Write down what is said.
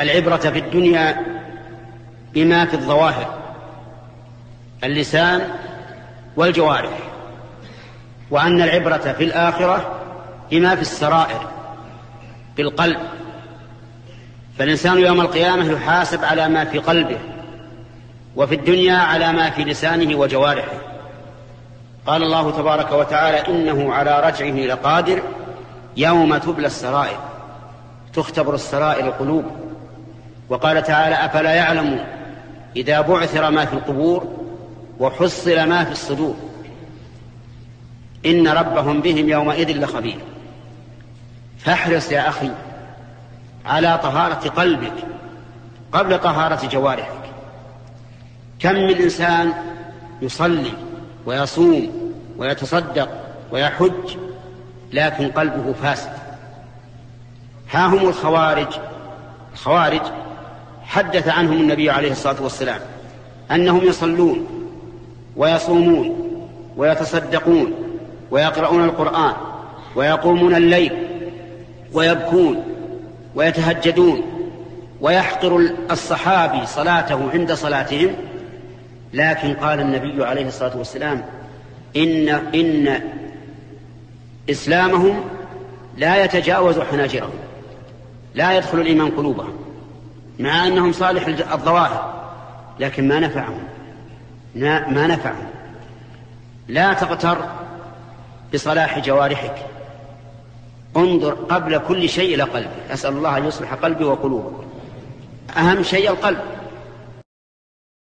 العبرة في الدنيا بما في الظواهر اللسان والجوارح وأن العبرة في الآخرة بما في السرائر بالقلب فالإنسان يوم القيامة يحاسب على ما في قلبه وفي الدنيا على ما في لسانه وجوارحه. قال الله تبارك وتعالى إنه على رجعه لقادر يوم تبلى السرائر تختبر السرائر القلوب وقال تعالى أفلا يعلم إذا بعثر ما في القبور وحصل ما في الصدور؟ إن ربهم بهم يومئذ لخبير. فاحرص يا أخي على طهارة قلبك قبل طهارة جوارحك. كم من إنسان يصلي ويصوم ويتصدق ويحج لكن قلبه فاسد؟ ها هم الخوارج الخوارج حدث عنهم النبي عليه الصلاة والسلام أنهم يصلون ويصومون ويتصدقون ويقرؤون القرآن ويقومون الليل ويبكون ويتهجدون ويحقر الصحابي صلاته عند صلاتهم. لكن قال النبي عليه الصلاة والسلام إن إن إسلامهم لا يتجاوز حناجرهم لا يدخل الإيمان قلوبهم. مع أنهم صالح الظواهر لكن ما نفعهم. ما نفعهم. لا تغتر بصلاح جوارحك. انظر قبل كل شيء إلى قلبك. أسأل الله أن يصلح قلبي وقلوبكم أهم شيء القلب.